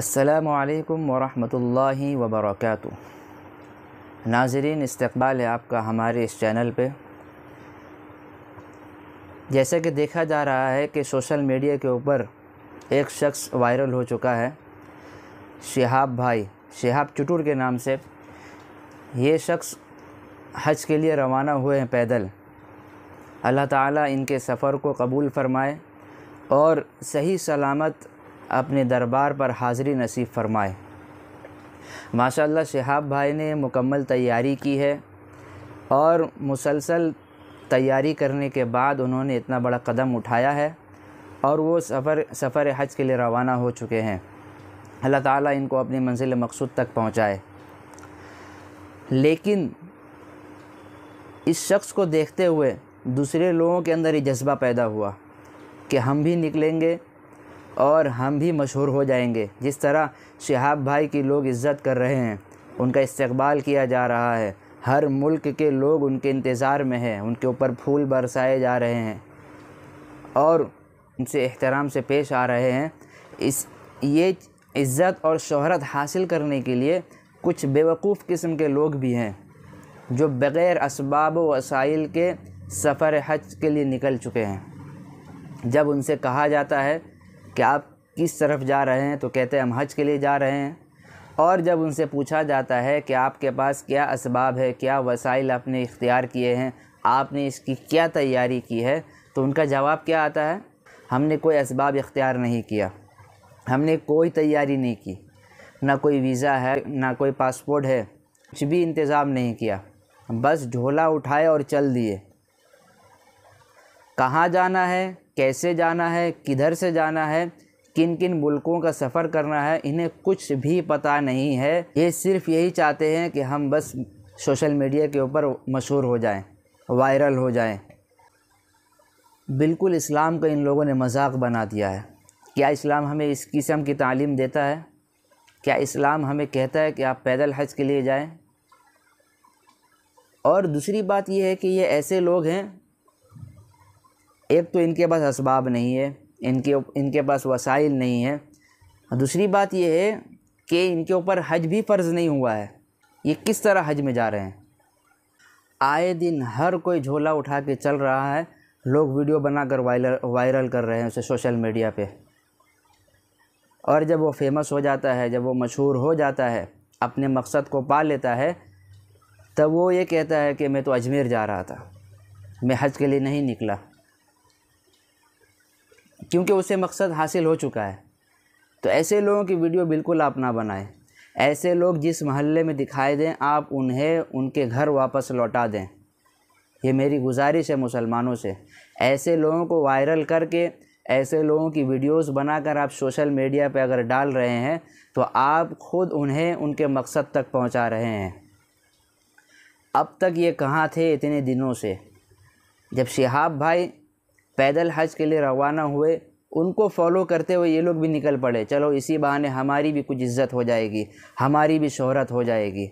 असलकम वरहमतुल्लाहि वबरकatuh नाजरीन इस्तकबाल है आपका हमारे इस चैनल पे। जैसा कि देखा जा रहा है कि सोशल मीडिया के ऊपर एक शख्स वायरल हो चुका है, शिहाब भाई। शिहाब चुटुर के नाम से। ये शख्स हज के लिए रवाना हुए हैं पैदल। अल्लाह ताला इनके सफ़र को कबूल फ़रमाए और सही सलामत अपने दरबार पर हाज़री नसीब फ़रमाए। माशाल्लाह, शहाब भाई ने मुकम्मल तैयारी की है और मुसलसल तैयारी करने के बाद उन्होंने इतना बड़ा कदम उठाया है और वो सफ़र सफ़र हज के लिए रवाना हो चुके हैं। अल्लाह ताला इनको अपनी मंजिल मकसूद तक पहुँचाए। लेकिन इस शख्स को देखते हुए दूसरे लोगों के अंदर ये जज्बा पैदा हुआ कि हम भी निकलेंगे और हम भी मशहूर हो जाएँगे। जिस तरह शहाब भाई की लोग इज़्ज़त कर रहे हैं, उनका इस्तकबाल किया जा रहा है। हर मुल्क के लोग उनके इंतज़ार में हैं, उनके ऊपर फूल बरसाए जा रहे हैं और उनसे एहतराम से पेश आ रहे हैं। इस, ये इज़्ज़त और शहरत हासिल करने के लिए कुछ बेवकूफ़ किस्म के लोग भी हैं, जो बग़ैर इसबाब वसाइल के सफ़र हज के लिए निकल चुके हैं। जब उनसे कहा जाता है कि आप किस तरफ़ जा रहे हैं तो कहते हैं, हम हज के लिए जा रहे हैं। और जब उनसे पूछा जाता है कि आपके पास क्या इसबाब है, क्या वसाइल आपने इख्तियार किए हैं, आपने इसकी क्या तैयारी की है तो उनका जवाब क्या आता है? हमने कोई इसबाब इख्तियार नहीं किया। हमने कोई तैयारी नहीं की। ना कोई वीज़ा है, ना कोई पासपोर्ट है, कुछ भी इंतज़ाम नहीं किया। बस झोला उठाए और चल दिए। कहाँ जाना है, कैसे जाना है, किधर से जाना है किन किन मुल्कों का सफ़र करना है, इन्हें कुछ भी पता नहीं है। ये सिर्फ़ यही चाहते हैं कि हम बस सोशल मीडिया के ऊपर मशहूर हो जाएँ, वायरल हो जाएँ। बिल्कुल इस्लाम का इन लोगों ने मज़ाक बना दिया है। क्या इस्लाम हमें इस किस्म की तालीम देता है? क्या इस्लाम हमें कहता है कि आप पैदल हज के लिए जाएँ? और दूसरी बात यह है कि ये ऐसे लोग हैं एक तो इनके पास इसबाब नहीं है, इनके इनके पास वसाइल नहीं है। दूसरी बात यह है कि इनके ऊपर हज भी फ़र्ज़ नहीं हुआ है। ये किस तरह हज में जा रहे हैं? आए दिन हर कोई झोला उठा के चल रहा है, लोग वीडियो बनाकर वायरल वायरल कर रहे हैं उसे सोशल मीडिया पे। और जब वो फ़ेमस हो जाता है, जब वो मशहूर हो जाता है, अपने मकसद को पा लेता है, तब वो ये कहता है कि मैं तो अजमेर जा रहा था। मैं हज के लिए नहीं निकला। क्योंकि उसे मकसद हासिल हो चुका है। तो ऐसे लोगों की वीडियो बिल्कुल आप ना बनाएँ। ऐसे लोग जिस महल्ले में दिखाई दें, आप उन्हें, उनके घर वापस लौटा दें। ये मेरी गुजारिश है मुसलमानों से। ऐसे लोगों को वायरल करके, ऐसे लोगों की वीडियोस बनाकर आप सोशल मीडिया पर अगर डाल रहे हैं तो आप ख़ुद उन्हें, उनके मकसद तक पहुँचा रहे हैं। अब तक ये कहाँ थे इतने दिनों से? जब शिहाब भाई पैदल हज के लिए रवाना हुए, उनको फॉलो करते हुए ये लोग भी निकल पड़े। चलो, इसी बहाने हमारी भी कुछ इज़्ज़त हो जाएगी, हमारी भी शोहरत हो जाएगी।